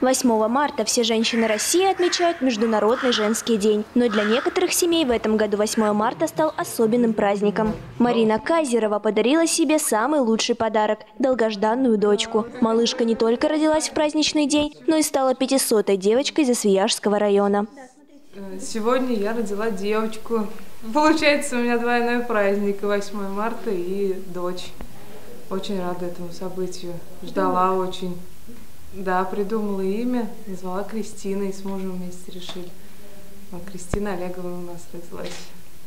8 марта все женщины России отмечают Международный женский день. Но для некоторых семей в этом году 8 марта стал особенным праздником. Марина Казерова подарила себе самый лучший подарок – долгожданную дочку. Малышка не только родилась в праздничный день, но и стала 500-й девочкой Засвияжского района. Сегодня я родила девочку. Получается, у меня двойной праздник, 8 марта и дочь. Очень рада этому событию. Ждала очень. Да, придумала имя, назвала Кристина и с мужем вместе решили. Вот Кристина Олеговна у нас родилась.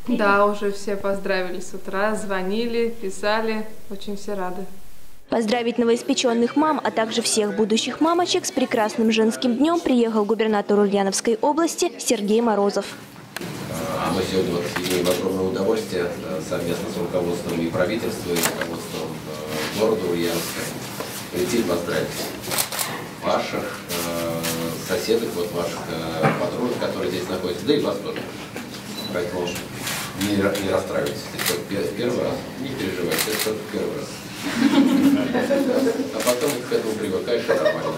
Да, уже все поздравили с утра, звонили, писали, очень все рады. Поздравить новоиспеченных мам, а также всех будущих мамочек с прекрасным женским днем приехал губернатор Ульяновской области Сергей Морозов. Мы сегодня вот имеем огромное удовольствие совместно с руководством и правительства, и руководством э, города Ульяновска прийти поздравить ваших э, соседок, вот ваших э, подружек, которые здесь находятся, да и вас тоже. Поэтому не, не расстраивайтесь, это первый раз, не переживайте, это первый раз. А потом к этому привыкаешь и нормально.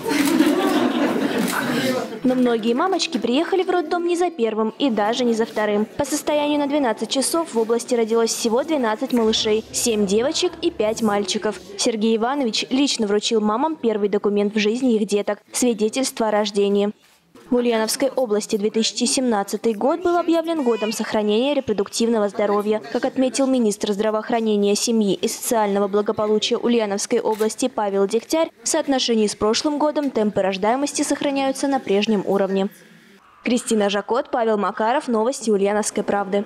Но многие мамочки приехали в роддом не за первым и даже не за вторым. По состоянию на 12 часов в области родилось всего 12 малышей, 7 девочек и 5 мальчиков. Сергей Иванович лично вручил мамам первый документ в жизни их деток – свидетельство о рождении. В Ульяновской области 2017 год был объявлен годом сохранения репродуктивного здоровья. Как отметил министр здравоохранения, семьи и социального благополучия Ульяновской области Павел Дегтярь, в соотношении с прошлым годом темпы рождаемости сохраняются на прежнем уровне. Кристина Жакот, Павел Макаров. Новости Ульяновской правды.